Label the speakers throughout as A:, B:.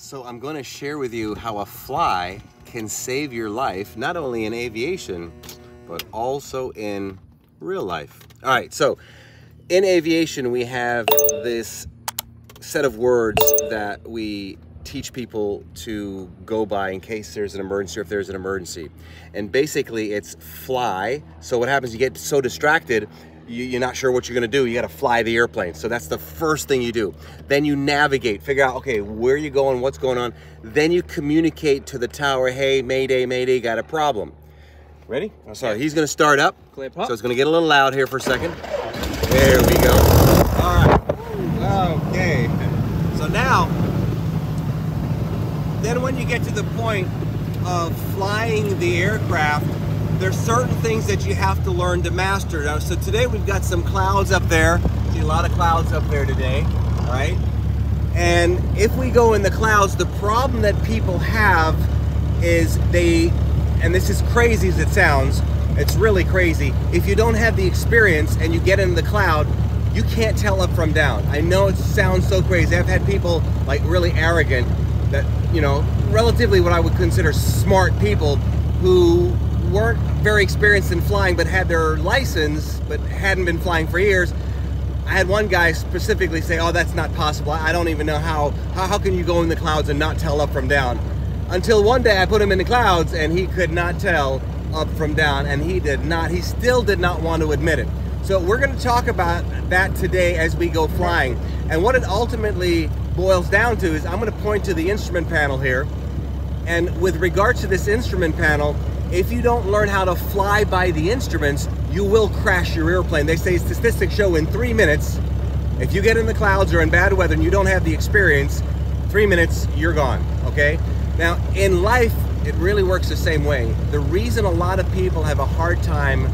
A: So I'm going to share with you how a fly can save your life, not only in aviation, but also in real life. All right, so in aviation, we have this set of words that we teach people to go by in case there's an emergency or if there's an emergency. And basically it's fly. So what happens, you get so distracted you, are not sure what you're gonna do, you gotta fly the airplane. So that's the first thing you do. Then you navigate, figure out, okay, where are you going, what's going on. Then you communicate to the tower, hey, mayday, mayday, got a problem. Ready? Oh, sorry, he's gonna start up.
B: Clip up.
A: So it's gonna get a little loud here for a second. There we go. All right, okay. So now, then when you get to the point of flying the aircraft, there's certain things that you have to learn to master. Now, so today we've got some clouds up there. See a lot of clouds up there today, right? And if we go in the clouds, the problem that people have is they, and this is crazy as it sounds, it's really crazy. If you don't have the experience and you get in the cloud, you can't tell up from down. I know it sounds so crazy. I've had people like really arrogant that, you know, relatively what I would consider smart people who weren't very experienced in flying but had their license but hadn't been flying for years I had one guy specifically say, oh, that's not possible. I don't even know how, how, how can you go in the clouds and not tell up from down? Until one day I put him in the clouds and he could not tell up from down and he did not, he still did not want to admit it. So we're gonna talk about that today as we go flying. And what it ultimately boils down to is I'm gonna point to the instrument panel here. And with regards to this instrument panel, if you don't learn how to fly by the instruments, you will crash your airplane. They say statistics show in three minutes, if you get in the clouds or in bad weather and you don't have the experience, three minutes, you're gone, okay? Now, in life, it really works the same way. The reason a lot of people have a hard time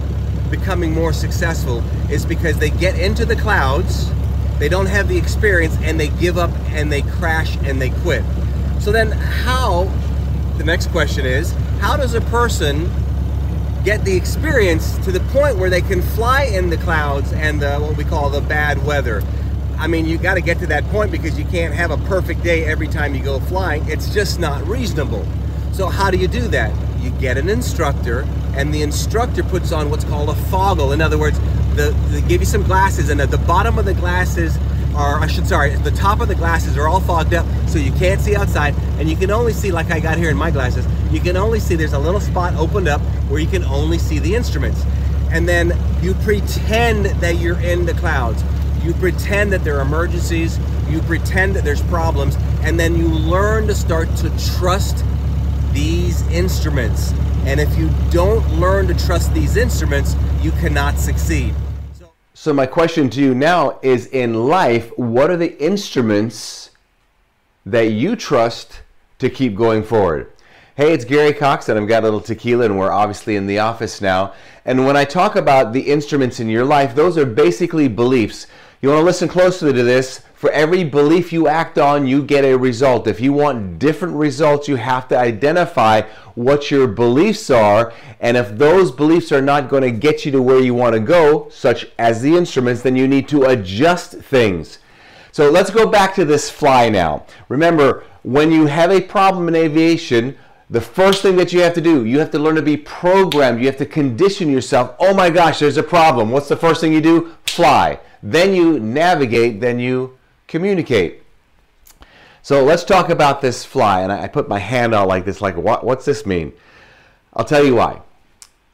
A: becoming more successful is because they get into the clouds, they don't have the experience, and they give up and they crash and they quit. So then how, the next question is, how does a person get the experience to the point where they can fly in the clouds and the, what we call the bad weather? I mean, you got to get to that point because you can't have a perfect day every time you go flying. It's just not reasonable. So how do you do that? You get an instructor, and the instructor puts on what's called a foggle. In other words, the, they give you some glasses, and at the bottom of the glasses are, I should, sorry, the top of the glasses are all fogged up so you can't see outside and you can only see, like I got here in my glasses, you can only see there's a little spot opened up where you can only see the instruments. And then you pretend that you're in the clouds. You pretend that there are emergencies, you pretend that there's problems, and then you learn to start to trust these instruments. And if you don't learn to trust these instruments, you cannot succeed.
C: So my question to you now is in life, what are the instruments that you trust to keep going forward? Hey, it's Gary Coxe and I've got a little tequila and we're obviously in the office now. And when I talk about the instruments in your life, those are basically beliefs. You want to listen closely to this. For every belief you act on, you get a result. If you want different results, you have to identify what your beliefs are. And if those beliefs are not going to get you to where you want to go, such as the instruments, then you need to adjust things. So let's go back to this fly now. Remember, when you have a problem in aviation, the first thing that you have to do, you have to learn to be programmed. You have to condition yourself. Oh my gosh, there's a problem. What's the first thing you do? Fly. Then you navigate, then you communicate. So let's talk about this fly. And I, put my hand out like this, like, what, what's this mean? I'll tell you why.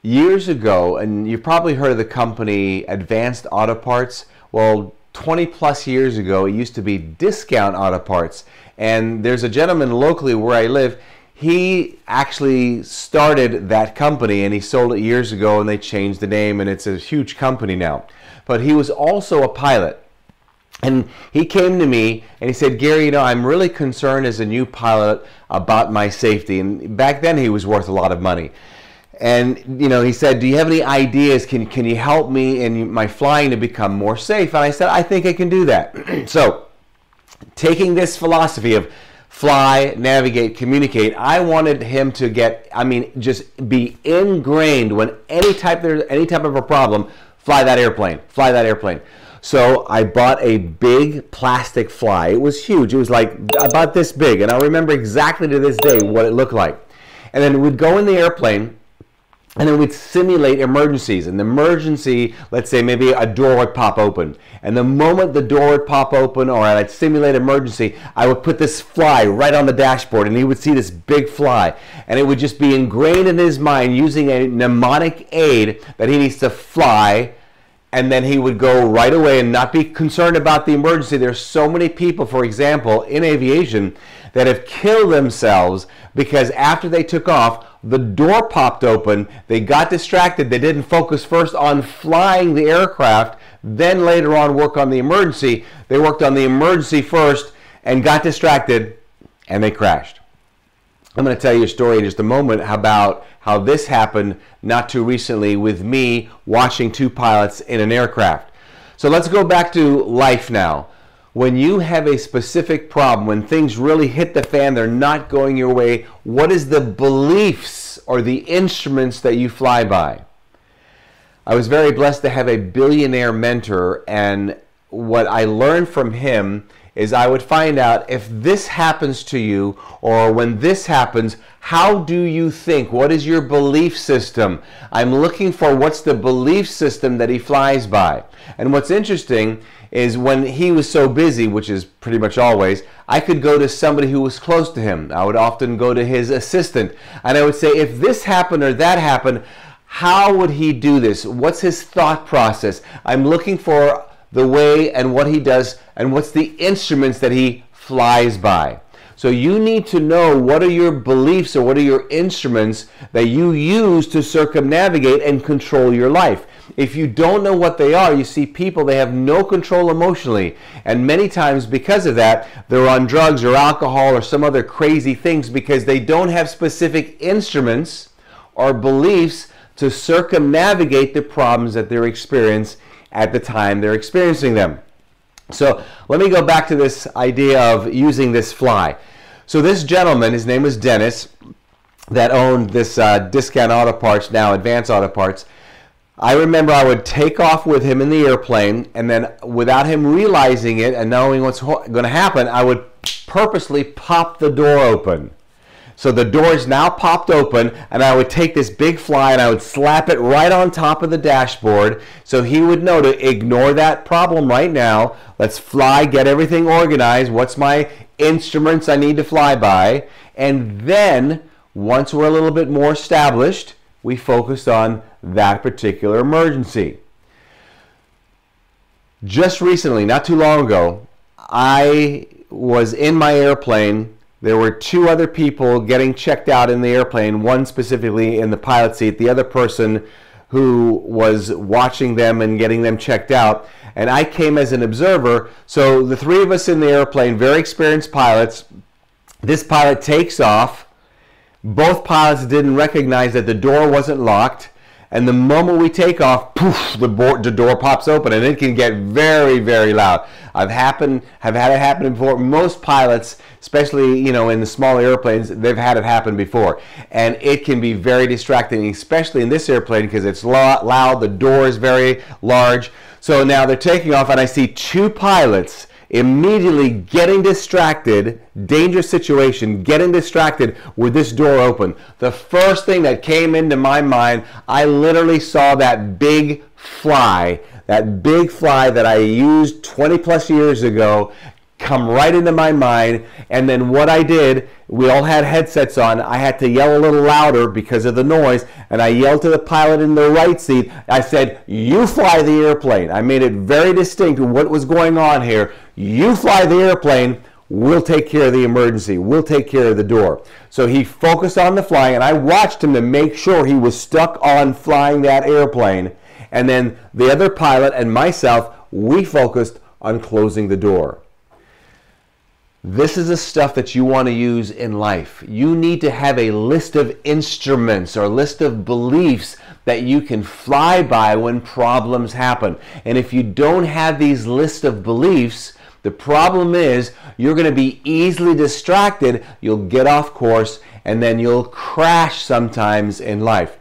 C: Years ago, and you've probably heard of the company Advanced Auto Parts. Well, 20 plus years ago, it used to be Discount Auto Parts. And there's a gentleman locally where I live. He actually started that company and he sold it years ago and they changed the name and it's a huge company now but he was also a pilot. And he came to me and he said, Gary, you know, I'm really concerned as a new pilot about my safety. And back then he was worth a lot of money. And, you know, he said, do you have any ideas? Can, can you help me in my flying to become more safe? And I said, I think I can do that. so, taking this philosophy of fly, navigate, communicate, I wanted him to get, I mean, just be ingrained when any type, there's any type of a problem, fly that airplane, fly that airplane. So I bought a big plastic fly. It was huge. It was like about this big. And I remember exactly to this day what it looked like. And then we'd go in the airplane and then we'd simulate emergencies. And the emergency, let's say maybe a door would pop open. And the moment the door would pop open or I'd simulate emergency, I would put this fly right on the dashboard and he would see this big fly. And it would just be ingrained in his mind using a mnemonic aid that he needs to fly and then he would go right away and not be concerned about the emergency. There's so many people, for example, in aviation that have killed themselves because after they took off, the door popped open, they got distracted, they didn't focus first on flying the aircraft, then later on work on the emergency. They worked on the emergency first and got distracted and they crashed. I'm going to tell you a story in just a moment about how this happened not too recently with me watching two pilots in an aircraft. So let's go back to life now when you have a specific problem, when things really hit the fan, they're not going your way, what is the beliefs or the instruments that you fly by? I was very blessed to have a billionaire mentor, and what I learned from him is I would find out if this happens to you or when this happens, how do you think? What is your belief system? I'm looking for what's the belief system that he flies by. And what's interesting is when he was so busy, which is pretty much always, I could go to somebody who was close to him. I would often go to his assistant and I would say, if this happened or that happened, how would he do this? What's his thought process? I'm looking for the way and what he does and what's the instruments that he flies by. So you need to know what are your beliefs or what are your instruments that you use to circumnavigate and control your life. If you don't know what they are, you see people, they have no control emotionally. And many times, because of that, they're on drugs or alcohol or some other crazy things because they don't have specific instruments or beliefs to circumnavigate the problems that they're experiencing at the time they're experiencing them. So let me go back to this idea of using this fly. So this gentleman, his name was Dennis, that owned this uh, discount auto parts, now Advance Auto Parts. I remember I would take off with him in the airplane, and then without him realizing it and knowing what's going to happen, I would purposely pop the door open. So the doors now popped open, and I would take this big fly and I would slap it right on top of the dashboard so he would know to ignore that problem right now. Let's fly, get everything organized. What's my instruments I need to fly by? And then, once we're a little bit more established, we focus on that particular emergency. Just recently, not too long ago, I was in my airplane there were two other people getting checked out in the airplane, one specifically in the pilot seat, the other person who was watching them and getting them checked out. And I came as an observer. So the three of us in the airplane, very experienced pilots. This pilot takes off. Both pilots didn't recognize that the door wasn't locked. And the moment we take off, poof, the, board, the door pops open and it can get very, very loud. I've happened, have had it happen before. Most pilots, especially you know in the smaller airplanes, they've had it happen before, and it can be very distracting, especially in this airplane because it's loud. The door is very large. So now they're taking off, and I see two pilots immediately getting distracted, dangerous situation, getting distracted with this door open. The first thing that came into my mind, I literally saw that big fly, that big fly that I used 20 plus years ago come right into my mind. And then what I did, we all had headsets on. I had to yell a little louder because of the noise. And I yelled to the pilot in the right seat. I said, You fly the airplane. I made it very distinct what was going on here. You fly the airplane. We'll take care of the emergency. We'll take care of the door. So he focused on the flying, and I watched him to make sure he was stuck on flying that airplane. And then the other pilot and myself, we focused on closing the door. This is the stuff that you want to use in life. You need to have a list of instruments or list of beliefs that you can fly by when problems happen. And if you don't have these list of beliefs, the problem is you're going to be easily distracted, you'll get off course, and then you'll crash sometimes in life.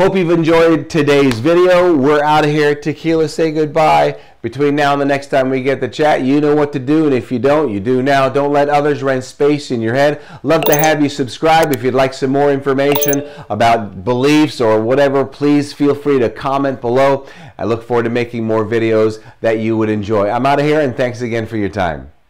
C: Hope you've enjoyed today's video. We're out of here. Tequila, say goodbye. Between now and the next time we get the chat, you know what to do. And if you don't, you do now. Don't let others rent space in your head. Love to have you subscribe. If you'd like some more information about beliefs or whatever, please feel free to comment below. I look forward to making more videos that you would enjoy. I'm out of here, and thanks again for your time.